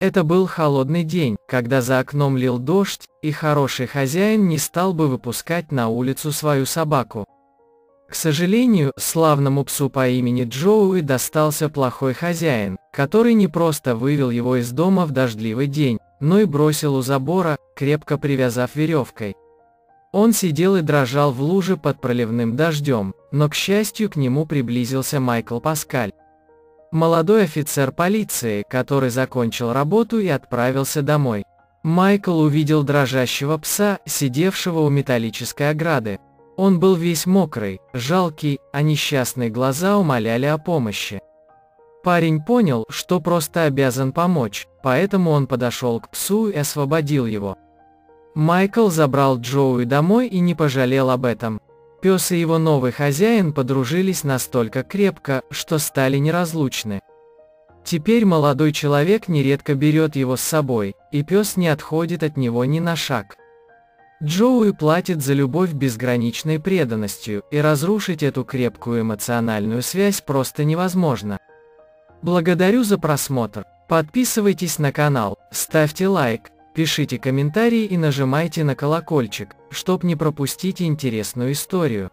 Это был холодный день, когда за окном лил дождь, и хороший хозяин не стал бы выпускать на улицу свою собаку. К сожалению, славному псу по имени Джоуи достался плохой хозяин, который не просто вывел его из дома в дождливый день, но и бросил у забора, крепко привязав веревкой. Он сидел и дрожал в луже под проливным дождем, но к счастью к нему приблизился Майкл Паскаль. Молодой офицер полиции, который закончил работу и отправился домой. Майкл увидел дрожащего пса, сидевшего у металлической ограды. Он был весь мокрый, жалкий, а несчастные глаза умоляли о помощи. Парень понял, что просто обязан помочь, поэтому он подошел к псу и освободил его. Майкл забрал Джоуи домой и не пожалел об этом. Пес и его новый хозяин подружились настолько крепко, что стали неразлучны. Теперь молодой человек нередко берет его с собой, и пес не отходит от него ни на шаг. Джоуи платит за любовь безграничной преданностью, и разрушить эту крепкую эмоциональную связь просто невозможно. Благодарю за просмотр. Подписывайтесь на канал, ставьте лайк, пишите комментарии и нажимайте на колокольчик, чтобы не пропустить интересную историю.